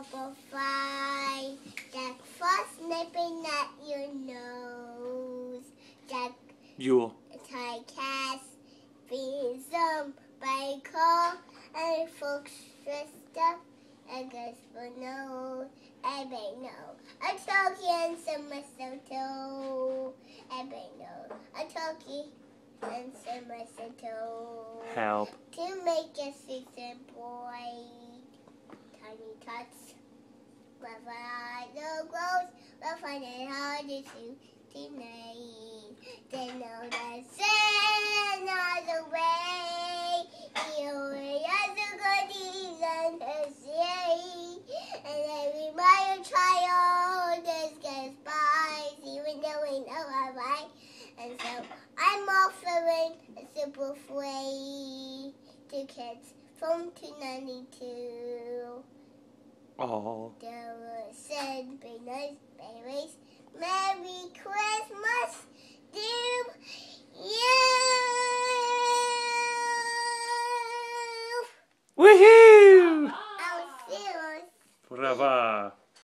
butterfly. Jack Frost nipping at your nose. Jack You. Tie cast being some by call and folks dressed up. I guess for no, I may know. A turkey and some mistletoe. I may know. A turkey and some mistletoe. Help. To make a season boy. Tiny tots. Wherever I know grows, we'll find it hard to tonight. They know that sin on the way. He always has a good deeds and his say. And every minor child just gets by, even though we know our right. And so I'm offering a simple way to kids from 292. Oh. There was said be nice babies. Merry Christmas to you. Woohoo! I was serious. Brawa.